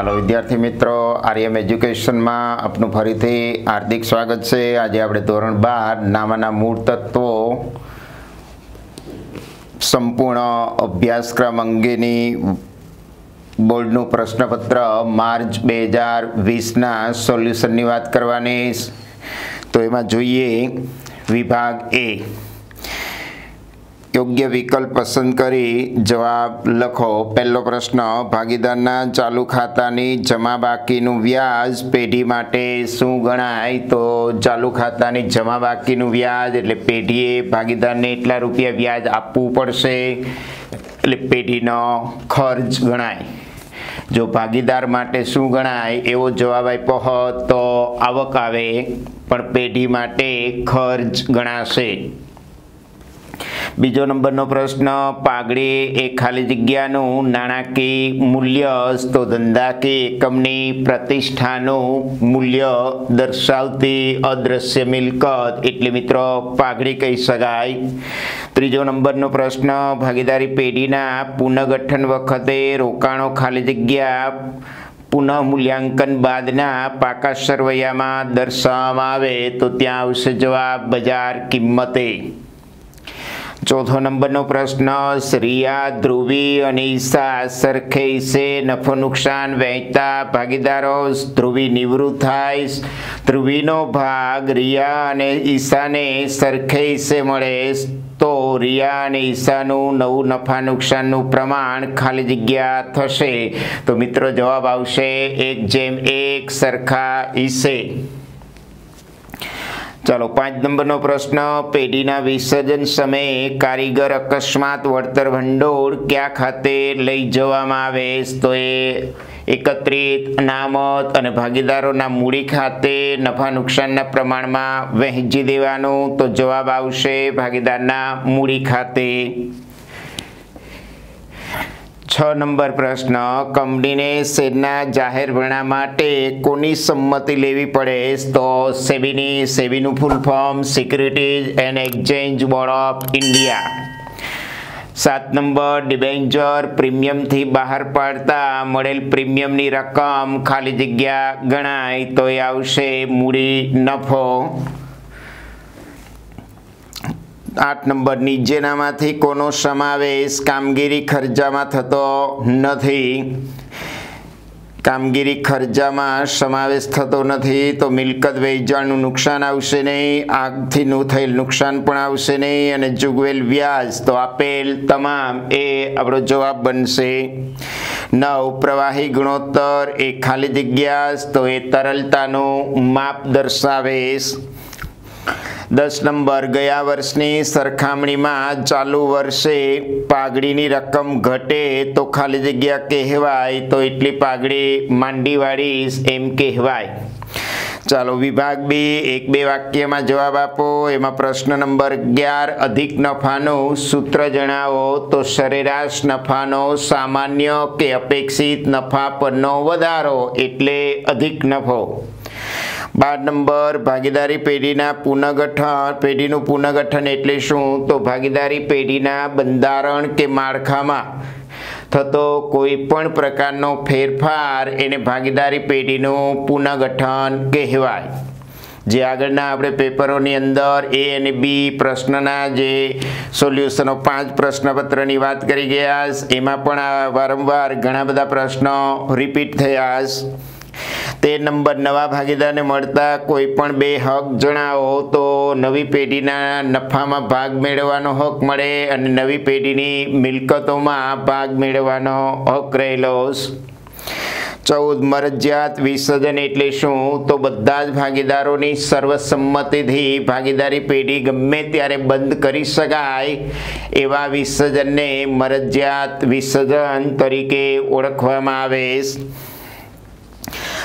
ચાલો વિદ્યાર્થી મિત્રો આર્યમ એજ્યુકેશનમાં આપનું ફરીથી હાર્દિક સ્વાગત છે. આજે આપણે ધોરણ બાર, નામાના મૂળ તત્વો, સંપૂર્ણ અભ્યાસક્રમ અંગેની બોર્ડનું પ્રશ્નપત્ર માર્ચ બે હજાર વીસના સોલ્યુશનની વાત કરવાની. તો એમાં જોઈએ વિભાગ એ. યોગ્ય વિકલ્પ પસંદ કરી જવાબ લખો. પહેલો પ્રશ્ન, ભાગીદારના ચાલુ ખાતાની જમા બાકીનું વ્યાજ પેઢી માટે શું ગણાય? તો ચાલુ ખાતાની જમા બાકીનું વ્યાજ એટલે પેઢીએ ભાગીદારને એટલા રૂપિયા વ્યાજ આપવું પડશે એટલે પેઢીનો ખર્ચ ગણાય. જો ભાગીદાર માટે શું ગણાય એવો જવાબ આપ્યો હોત તો આવક આવે, પણ પેઢી માટે ખર્ચ ગણાશે. બીજો નંબરનો પ્રશ્ન, પાઘડી એ ખાલી જગ્યાનું નાણાકીય મૂલ્ય તો ધંધાકીય એકમની પ્રતિષ્ઠાનું મૂલ્ય દર્શાવતી અદ્રશ્ય મિલકત. એટલે મિત્રો, પાઘડી કહી શકાય. ત્રીજો નંબરનો પ્રશ્ન, ભાગીદારી પેઢીના પુનઃગઠન વખતે રોકાણો ખાલી જગ્યા પુનઃ મૂલ્યાંકન બાદના પાકા સરવૈયામાં દર્શાવવામાં આવે તો ત્યાં આવશે જવાબ, બજાર કિંમતે. ચોથો નંબરનો પ્રશ્ન, શ્રીયા, ધ્રુવી અને ઈશા સરખે ઈસે નફો નુકસાન, વહેતા ભાગીદારો, ધ્રુવી નિવૃત્ત થાય, ધ્રુવીનો ભાગ રિયા અને ઈશાને સરખે ઈસે મળે તો રિયા અને ઈશાનું નવું નફા નુકસાનનું પ્રમાણ ખાલી જગ્યા થશે. તો મિત્રો જવાબ આવશે, એક જેમ એક સરખા ઈસે ચાલો, પાંચ નંબરનો પ્રશ્ન. પેઢીના વિસર્જન સમયે કારીગર અકસ્માત વળતર ભંડોળ ક્યાં ખાતે લઈ જવામાં આવે? તો એ એકત્રિત, અનામત અને ભાગીદારોના મૂડી ખાતે નફા નુકસાનના પ્રમાણમાં વહેંચી દેવાનું. તો જવાબ આવશે ભાગીદારના મૂડી ખાતે. છ નંબર પ્રશ્ન, કંપનીને શેરના જાહેર ભરણા માટે કોની સંમતિ લેવી પડે? તો સેબીની સેબીનું full form, Securities and Exchange Board of India. સાત નંબર, ડિબેન્ચર પ્રીમિયમથી બહાર પાડતા મળેલ પ્રીમિયમની રકમ ખાલી જગ્યા ગણાય તો એ આવશે મૂડી નફો. આઠ નંબર નીચેનામાંથી કોનો સમાવેશ કામગીરી ખર્ચામાં થતો નથી? કામગીરી ખર્ચામાં સમાવેશ થતો નથી તો મિલકત વેચાણનું નુકસાન આવશે નહીં, આગથી થયેલ નુકસાન પણ આવશે નહીં અને ચૂકવેલ વ્યાજ તો આપેલ તમામ એ આપણો જવાબ બનશે. નવ, પ્રવાહી ગુણોત્તર, એ ખાલી જગ્યા તો એ તરલતાનું માપ દર્શાવેશ દસ નંબર, ગયા વર્ષની સરખામણીમાં ચાલુ વર્ષે પાઘડીની રકમ ઘટે તો ખાલી જગ્યા કહેવાય, તો એટલી પાઘડી માંડીવાળી એમ કહેવાય. ચાલો, વિભાગ બી એક બે વાક્યમાં જવાબ આપો. એમાં પ્રશ્ન નંબર અગિયાર, અધિક નફાનું સૂત્ર જણાવો તો સરેરાશ નફાનો સામાન્ય કે અપેક્ષિત નફા પરનો વધારો એટલે અધિક નફો. બાર નંબર, ભાગીદારી પેઢીના પુનઃગઠન, પેઢીનું પુનઃગઠન એટલે શું? તો ભાગીદારી પેઢીના બંધારણ કે માળખામાં થતો કોઈ પણ પ્રકારનો ફેરફાર એને ભાગીદારી પેઢીનું પુનઃગઠન કહેવાય. જે આગળના આપણે પેપરોની અંદર એ અને બી પ્રશ્નના જે સોલ્યુશનો પાંચ પ્રશ્નપત્રની વાત કરી ગયા એમાં પણ વારંવાર ઘણા બધા પ્રશ્નો રિપીટ થયા તે નંબર નવા ભાગીદારને મળતા કોઈ પણ બે હક જણાવો તો નવી પેઢીના નફામાં ભાગ મેળવવાનો હક મળે અને નવી પેઢીની મિલકતોમાં ભાગ મેળવવાનો હક રહેલો. ચૌદ મરજિયાત વિસર્જન એટલે શું? તો બધા જ ભાગીદારોની સર્વસંમતિથી ભાગીદારી પેઢી ગમે ત્યારે બંધ કરી શકાય એવા વિસર્જનને મરજિયાત વિસર્જન તરીકે ઓળખવામાં આવે.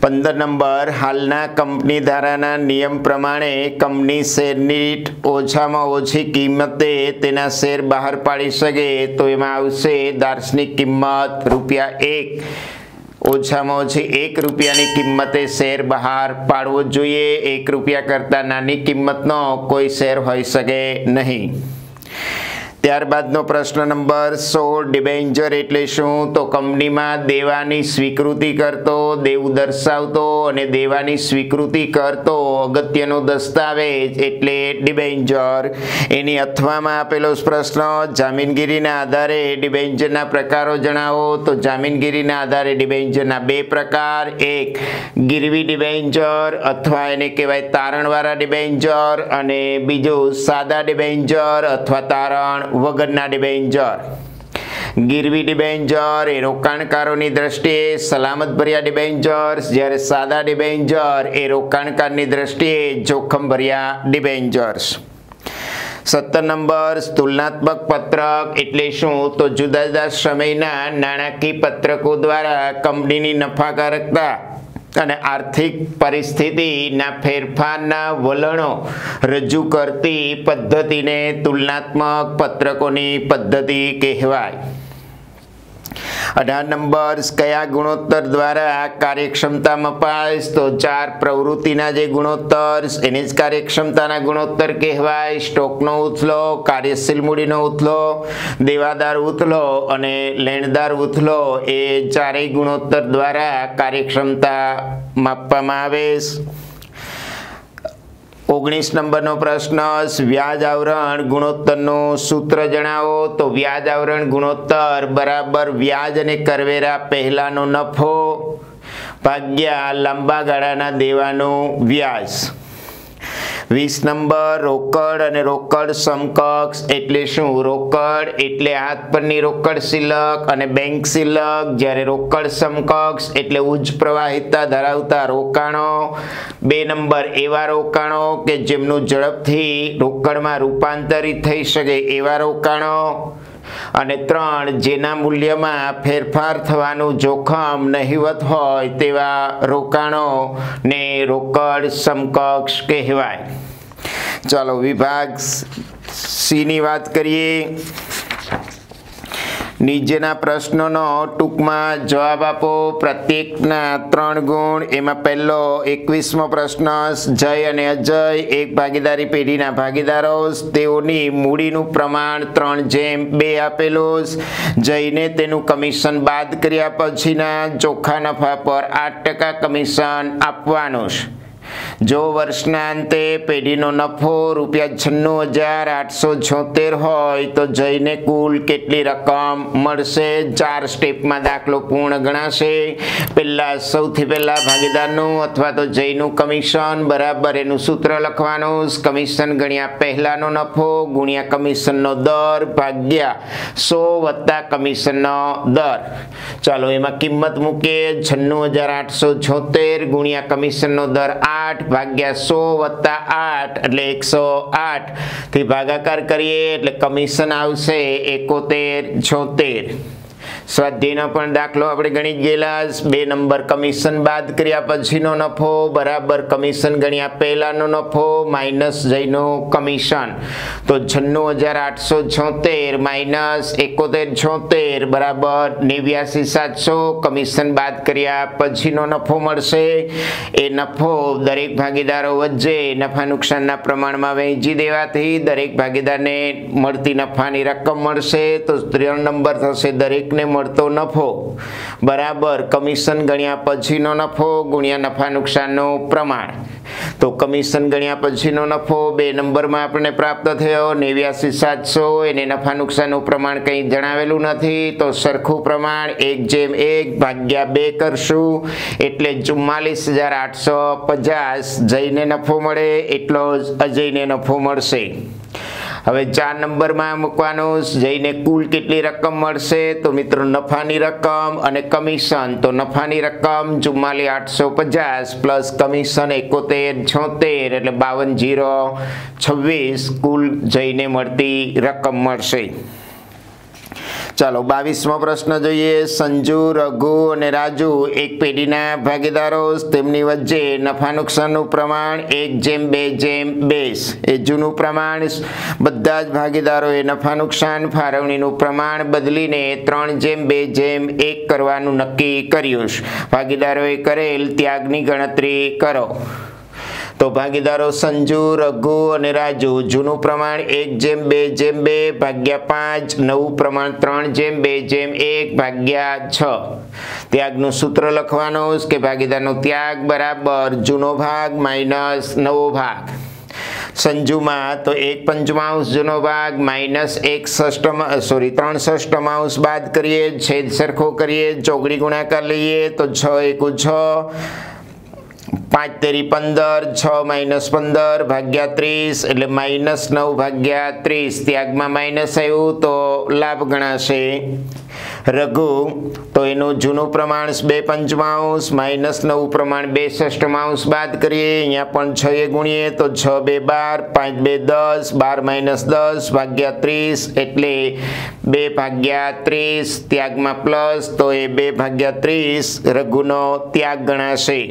પંદર નંબર, હાલના કંપની ધારાના નિયમ પ્રમાણે કંપની શેરની ઓછામાં ઓછી કિંમતે તેના શેર બહાર પાડી શકે, તો એમાં આવશે દાર્શનિક કિંમત રૂપિયા એક. ઓછામાં ઓછી એક રૂપિયાની કિંમતે શેર બહાર પાડવો જોઈએ. એક રૂપિયા કરતાં નાની કિંમતનો કોઈ શેર હોઈ શકે નહીં. ત્યારબાદનો પ્રશ્ન નંબર સોળ ડિબેન્ચર એટલે શું? તો કંપનીમાં દેવાની સ્વીકૃતિ કરતો, દેવું દર્શાવતો અને દેવાની સ્વીકૃતિ કરતો અગત્યનો દસ્તાવેજ એટલે ડિબેન્ચર એની અથવામાં આપેલો પ્રશ્ન, જામીનગીરીના આધારે ડિબેન્ચરના પ્રકારો જણાવો? તો જામીનગીરીના આધારે ડિબેન્ચરના બે પ્રકાર. એક, ગીરવી ડિબેન્ચર અથવા એને કહેવાય તારણવાળા ડિબેન્ચર અને બીજું, સાદા ડિબેન્ચર અથવા તારણ વગરના ડિબેન્ચર ગીરવી ડિબેન્ચર એ રોકાણકારોની દ્રષ્ટિએ સલામત ભર્યા ડિબેન્ચર્સ જ્યારે સાદા ડિબેન્ચર એ રોકાણકારની દ્રષ્ટિએ જોખમ ભર્યા ડિબેન્ચર્સ સત્તર નંબર તુલનાત્મક પત્રક એટલે શું? તો જુદા જુદા સમયના નાણાકીય પત્રકો દ્વારા કંપનીની નફાકારકતા. અને આર્થિક પરિસ્થિતિના ફેરફારના વલણો રજૂ કરતી પદ્ધતિને તુલનાત્મક પત્રકોની પદ્ધતિ કહેવાય. અઢાર નંબર કયા ગુણોત્તર દ્વારા કાર્યક્ષમતા મપાય તો ચાર પ્રવૃત્તિના જે ગુણોત્તર, એને જ કાર્યક્ષમતાના ગુણોત્તર કહેવાય. સ્ટોકનો ઉથલો, કાર્યશીલ મૂડીનો ઉથલો, દેવાદાર ઉથલો અને લેણદાર ઉથલો એ ચારેય ગુણોત્તર દ્વારા કાર્યક્ષમતા માપવામાં આવે ઓગણીસ નંબરનો પ્રશ્ન, વ્યાજ આવરણ ગુણોત્તરનું સૂત્ર જણાવો. તો વ્યાજ આવરણ ગુણોત્તર બરાબર વ્યાજ અને કરવેરા પહેલાનો નફો, ભાગ્યા લાંબા ગાળાના દેવાનું વ્યાજ. વીસ નંબર, રોકડ અને રોકડ સમકક્ષ એટલે શું? રોકડ એટલે હાથ પરની રોકડ શિલક અને બેંક શિલક. જ્યારે રોકડ સમકક્ષ એટલે ઉચ્ચ પ્રવાહિતા ધરાવતા રોકાણો. બે નંબર, એવા રોકાણો કે જેમનું ઝડપથી રોકડમાં રૂપાંતરિત થઈ શકે એવા રોકાણો. અને ત્રણ, જેના મૂલ્યમાં ફેરફાર થવાનું જોખમ નહિવત હોય તેવા રોકાણોને રોકડ સમકક્ષ કહેવાય. ચાલો વિભાગ સીની વાત કરીએ. નીચેના પ્રશ્નોનો ટૂંકમાં જવાબ આપો. પ્રત્યેકના ત્રણ ગુણ. એમાં પહેલો એકવીસમો પ્રશ્ન, જય અને અજય. એક ભાગીદારી પેઢીના ભાગીદારો. તેઓની મૂડીનું પ્રમાણ ત્રણ જેમ બે આપેલું. જઈને તેનું કમિશન બાદ કર્યા પછીના ચોખ્ખા નફા પર આઠ ટકા કમિશન આપવાનું. જો વર્ષના અંતે પેઢીનો નફો રૂપિયા છન્નું હજાર આઠસો છોતેર હોય તો જઈને કુલ કેટલી રકમ મળશે? ચાર સ્ટેપમાં દાખલો પૂર્ણ ગણાશે. પહેલાં સૌથી પહેલાં ભાગીદારનું અથવા તો જયનું કમિશન, બરાબર એનું સૂત્ર લખવાનું. કમિશન ગણ્યા પહેલાંનો નફો, ગુણ્યા કમિશનનો દર ભાગ્યા સો વત્તા કમિશનનો દર. ચાલો એમાં કિંમત મૂકીએ. છન્નું હજાર આઠસો છોતેર ગુણ્યા કમિશનનો દર આઠ ભાગ્યા સો વત્તા આઠ એટલે એકસો આઠથી ભાગાકાર કરીએ એટલે કમિશન આવશે એકોતેર છોતેર. સ્વાધ્યાયનો પણ દાખલો આપણે ગણી ગયેલા બે નંબર કમિશન બાદ કર્યા પછીનો નફો, બરાબર કમિશન ગણ્યા પહેલાંનો નફો, માઇનસ જઈનો કમિશન. તો છન્નું હજાર આઠસો છોતેર માઇનસ એકોતેર છોતેર, બરાબર નેવ્યાસી સાતસો. કમિશન બાદ કર્યા પછીનો નફો મળશે. એ નફો દરેક ભાગીદારો વચ્ચે નફા નુકસાનના પ્રમાણમાં વહેંચી દેવાથી દરેક ભાગીદારને મળતી નફાની રકમ મળશે. તો ત્રણ નંબર થશે દરેકને મળતો નફો. બરાબર, કમિશન ગણ્યા પછીનો નફો ગુણ્યા નફા નુકસાનનો પ્રમાણ. તો કમિશન ગણ્યા પછીનો નફો બે નંબરમાં આપણને પ્રાપ્ત થયો. નેવ્યાસી સાતસો એને નફા નુકસાનનું પ્રમાણ કંઈ જણાવેલું નથી. તો સરખું પ્રમાણ એક જેમ એક ભાગ્યા બે કરશું. એટલે ચુમ્માલીસ હજાર આઠસો પચાસ જઈને નફો મળે. એટલો જ અજયને નફો મળશે. હવે ચાર નંબરમાં મૂકવાનું, જઈને કુલ કેટલી રકમ મળશે? તો મિત્રો નફાની રકમ અને કમિશન. તો નફાની રકમ ચુમ્માલી આઠસો પચાસ પ્લસ કમિશન એકોતેર, છોતેર, એટલે બાવન જીરો છવ્વીસ કુલ જઈને મળતી રકમ મળશે. ચાલો બાવીસમો પ્રશ્ન જોઈએ. સંજુ, રઘુ અને રાજુ એક પેઢીના ભાગીદારો. તેમની વચ્ચે નફા નુકસાનનું પ્રમાણ એક જેમ, બે જેમ, બેસ. એ જૂનું પ્રમાણ બધા જ ભાગીદારોએ નફા નુકસાન, ફાળવણીનું પ્રમાણ બદલીને ત્રણ જેમ, બે જેમ, એક કરવાનું નક્કી કર્યું ભાગીદારોએ કરેલ ત્યાગની ગણતરી કરો. તો ભાગીદારો સંજુ, રઘુ અને રાજુ, જૂનું પ્રમાણ એક જેમ બે જેમ બે, ભાગ્યા પાંચ, નવું પ્રમાણ ત્રણ જેમ બે જેમ એક, ભાગ્યા છ. ત્યાગનું સૂત્ર લખવાનું કે ભાગીદારનો ત્યાગ બરાબર, જૂનો ભાગ માઇનસ નવો ભાગ. સંજુમાં તો એક પંચમાંશ, જૂનો ભાગ માઇનસ એક ષષ્ટમાં સોરી ત્રણ ષષ્ટમાંશ બાદ કરીએ, છેદ સરખો કરીએ, ચોગડી ગુણાકાર લઈએ તો છ એકુ છ. પાંચ તેરી પંદર, છ માઇનસ પંદર ભાગ્યા ત્રીસ એટલે માઇનસ નવ ભાગ્યા ત્રીસ. ત્યાગમાં માઇનસ આવ્યું તો લાભ ગણાશે. રઘુ, તો એનું જૂનું પ્રમાણ બે પંચમાંશ માઇનસ નવું પ્રમાણ બે ષષ્ટમાંશ બાદ કરીએ. અહીંયા પણ છ એ ગુણીએ તો છ બે બાર, પાંચ બે દસ, બાર માઇનસ દસ ભાગ્યા ત્રીસ એટલે બે ભાગ્યા ત્રીસ. ત્યાગમાં પ્લસ તો એ બે ભાગ્યા ત્રીસ. રઘુનો ત્યાગ ગણાશે.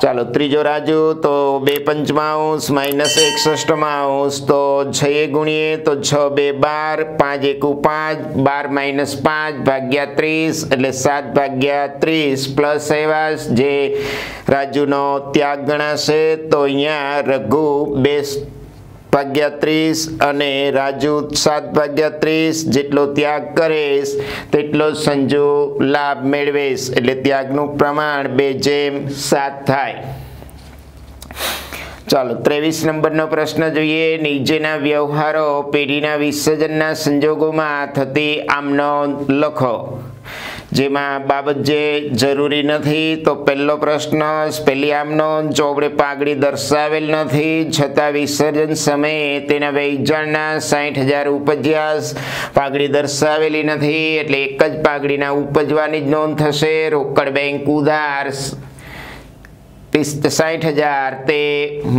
ચાલો, ત્રીજો રાજુ, તો બે પંચમાંશ, માઇનસ એકસઠમાંશ તો છ એ ગુણીએ, તો છ બે બાર, પાંચ એકુ પાંચ, બાર માઇનસ પાંચ ભાગ્યા ત્રીસ, એટલે સાત ભાગ્યા ત્રીસ પ્લસ એવા જે રાજુનો ત્યાગ ગણાશે, તો અહીંયા રઘુ બે ભાગ્યા ત્રીસ અને રાજુ સાત ભાગ્યા ત્રીસ જેટલો ત્યાગ કરીશ, તેટલો સંજુ લાભ મેળવીશ. એટલે ત્યાગનું પ્રમાણ બે જેમ સાત થાય. ચાલો, ત્રેવીસ નંબરનો પ્રશ્ન જોઈએ. નીચેના વ્યવહારો પેઢીના વિસર્જનના સંજોગોમાં થતી આમનો લખો. જેમાં બાબત જે જરૂરી નથી, તો પહેલો પ્રશ્ન સ્પેલિયામનો ચોપડે પાઘડી દર્શાવેલ નથી, છતાં વિસર્જન સમયે તેના વેચાણના સાઠ હજાર ઉપજ્યાસ. પાઘડી દર્શાવેલી નથી, એટલે એક જ પાઘડીના ઉપજવાની જ નોંધ થશે. રોકડ બેંક ઉધાર સાઠ હજાર, તે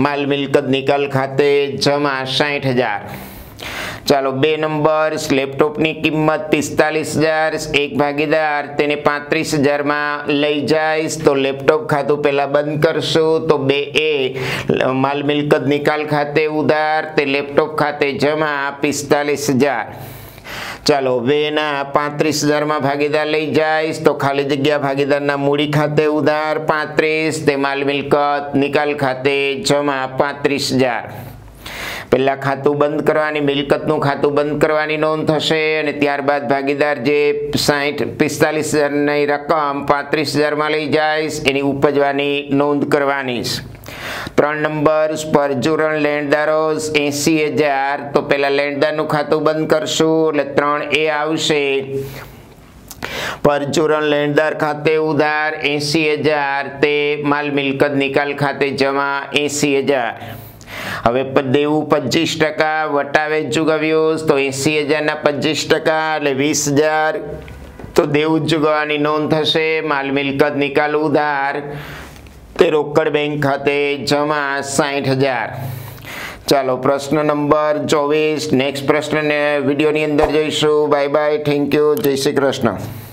માલ મિલકત નિકાલ ખાતે જમા સાઠ હજાર. ચાલો બે નંબર લેપટોપની કિંમત પિસ્તાલીસ હજાર, એક ભાગીદાર તેને પાંત્રીસ હજારમાં લઈ જઈશ તો લેપટોપ ખાતું પહેલાં બંધ કરશું, તો બે એ માલ મિલકત નિકાલ ખાતે ઉધાર, તે લેપટોપ ખાતે જમા પિસ્તાલીસ હજાર. ચાલો વેના પાંત્રીસ હજારમાં ભાગીદાર લઈ જઈશ તો ખાલી જગ્યા ભાગીદારના મૂડી ખાતે ઉધાર પાંત્રીસ, તે માલ મિલકત નિકાલ ખાતે જમા પાંત્રીસ હજાર. પહેલાં ખાતું બંધ કરવાની, મિલકતનું ખાતું બંધ કરવાની નોંધ થશે અને ત્યારબાદ ભાગીદાર જે સાહીઠ પિસ્તાલીસ હજારની રકમ પાંત્રીસ હજારમાં લઈ જાય, એની ઉપજવાની નોંધ કરવાની ત્રણ નંબર પરચુરણ લેણદારો એંસી હજાર, તો પહેલાં લેણદારનું ખાતું બંધ કરશું, એટલે ત્રણ એ આવશે. પરચુરણ લેણદાર ખાતે ઉધાર એંસી હજાર, તે માલ મિલકત નિકાલ ખાતે જમા એંસી હજાર. હવે દેવું પચીસ ટકા, વટાવે ચૂકવ્યું તો એંસી હજારના પચીસ ટકા એટલે વીસ હજાર. તો દેવું ચૂકવવાની નોંધ થશે, માલ મિલકત નિકાલ ઉધાર. તે રોકડ બેંક ખાતે જમા સાઠ હજાર. ચાલો, પ્રશ્ન નંબર ચોવીસ. નેક્સ્ટ પ્રશ્નને વિડીયોની અંદર જઈશું. Bye bye, thank you. જય શ્રી કૃષ્ણ.